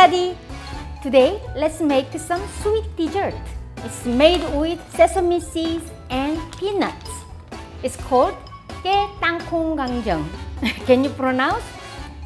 everybody! Today, let's make some sweet dessert. It's made with sesame seeds and peanuts. It's called 깨 땅콩 강정. Can you pronounce?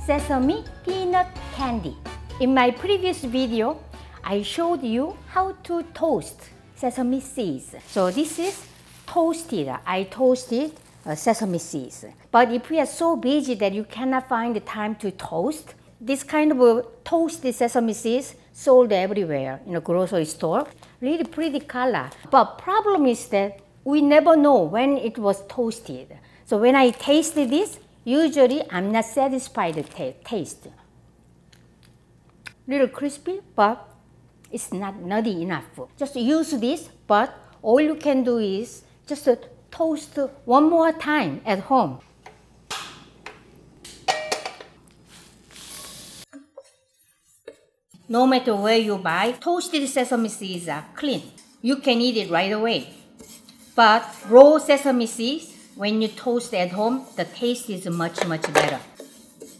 Sesame peanut candy. In my previous video, I showed you how to toast sesame seeds. So this is toasted. I toasted uh, sesame seeds. But if you are so busy that you cannot find the time to toast, this kind of uh, toasted sesame seeds sold everywhere in a grocery store. Really pretty color. But problem is that we never know when it was toasted. So when I taste this, usually I'm not satisfied with taste. Little crispy, but it's not nutty enough. Just use this, but all you can do is just toast one more time at home. No matter where you buy, toasted sesame seeds are clean. You can eat it right away. But raw sesame seeds, when you toast at home, the taste is much, much better.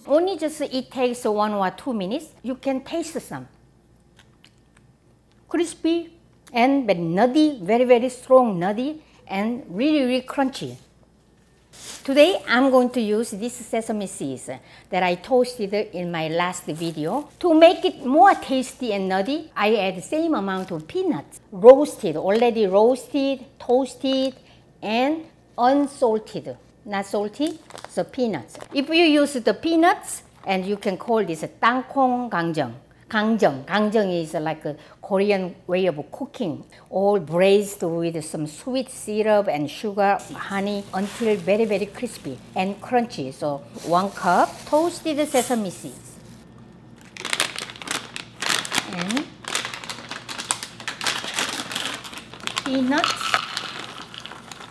Only just it takes one or two minutes, you can taste some. Crispy and but nutty, very, very strong nutty and really, really crunchy. Today I'm going to use this sesame seeds that I toasted in my last video. To make it more tasty and nutty, I add the same amount of peanuts, roasted, already roasted, toasted, and unsalted, not salty, so peanuts. If you use the peanuts, and you can call this 땅콩 Gangjeong, Gangjeong is like a Korean way of cooking. All braised with some sweet syrup and sugar, honey until very, very crispy and crunchy. So one cup toasted sesame seeds. And peanuts.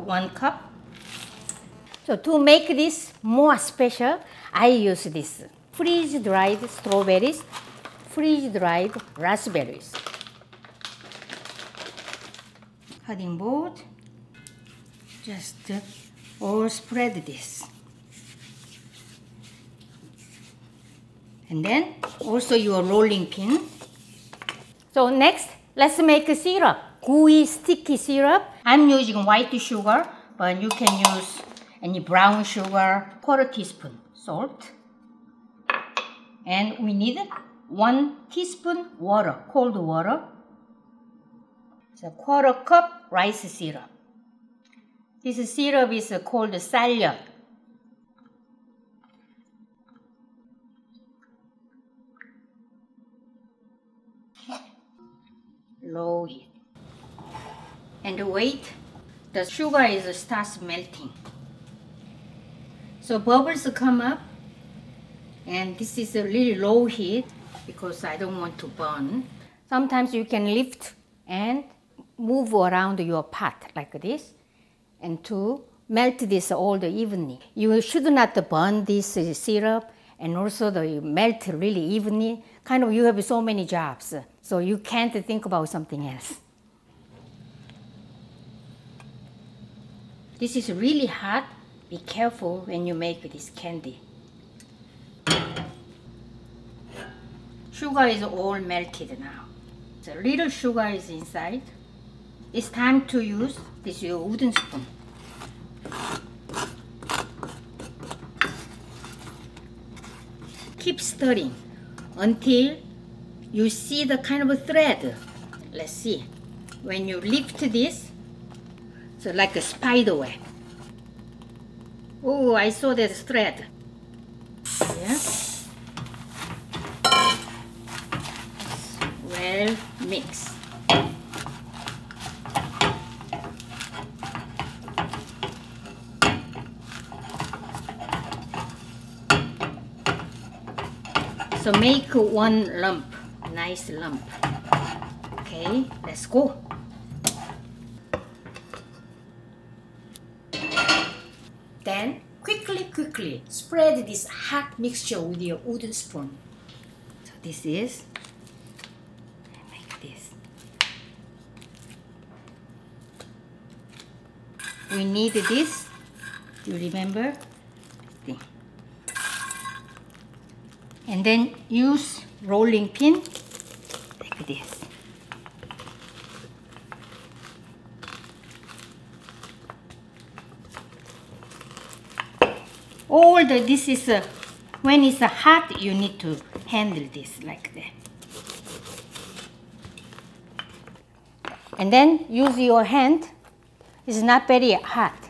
One cup. So to make this more special, I use this freeze-dried strawberries freeze-dried raspberries. Cutting board, just uh, all spread this. And then also your rolling pin. So next, let's make a syrup. Gooey sticky syrup. I'm using white sugar, but you can use any brown sugar, quarter teaspoon salt. And we need 1 teaspoon water, cold water. So quarter cup rice syrup. This syrup is called salad. Low heat. And wait, the sugar is starts melting. So bubbles come up and this is a really low heat because I don't want to burn. Sometimes you can lift and move around your pot like this and to melt this all the evenly. You should not burn this syrup and also the melt really evenly. Kind of you have so many jobs, so you can't think about something else. This is really hot. Be careful when you make this candy. Sugar is all melted now. The little sugar is inside. It's time to use this wooden spoon. Keep stirring until you see the kind of a thread. Let's see. When you lift this, so like a spider web. Oh, I saw that thread. Well mix. So make one lump, nice lump. Okay, let's go. Then quickly, quickly spread this hot mixture with your wooden spoon. So this is this. We need this. You remember? And then use rolling pin like this. All the this is uh, when it's hot you need to handle this like that. And then use your hand. It's not very hot.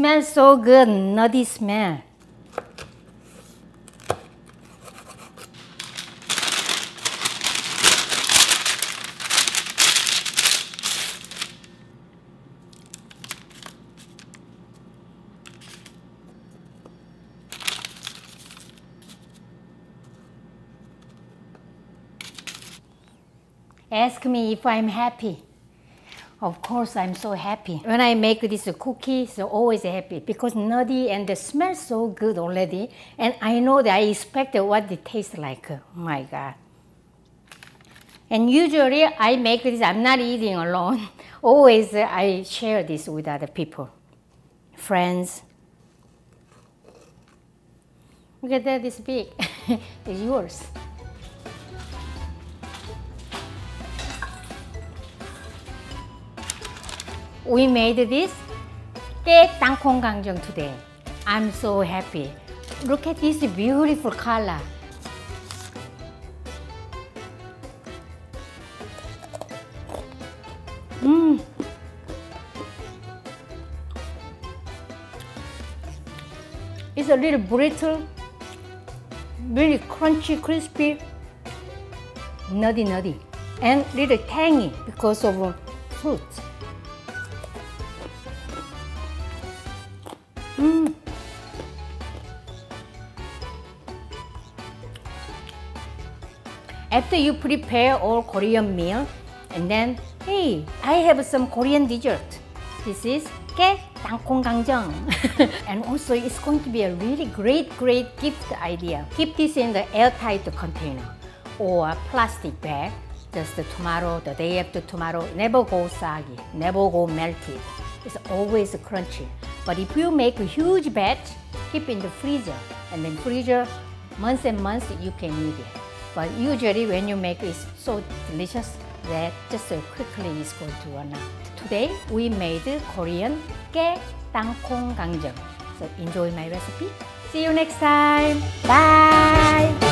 Smells so good, nutty smell. Ask me if I'm happy. Of course, I'm so happy. When I make this cookie, so always happy because nutty and the smell so good already. And I know that I expect what it tastes like. Oh my God. And usually I make this, I'm not eating alone. Always I share this with other people, friends. Look at that, this big. it's yours. We made this 깨 땅콩 강정 today. I'm so happy. Look at this beautiful color. Mmm. It's a little brittle, really crunchy, crispy, nutty, nutty, and little tangy because of fruit. Mm. After you prepare all Korean meal, and then, hey, I have some Korean dessert. This is kkae-ttangkong gangjeong. and also, it's going to be a really great, great gift idea. Keep this in the airtight container or plastic bag. Just tomorrow, the day after tomorrow, never go soggy, never go melted. It's always crunchy. But if you make a huge batch, keep in the freezer and then freezer months and months you can eat it. But usually when you make it, it's so delicious that just so quickly it's going to run out. Today we made Korean ke tangkong gangjang. So enjoy my recipe. See you next time. Bye.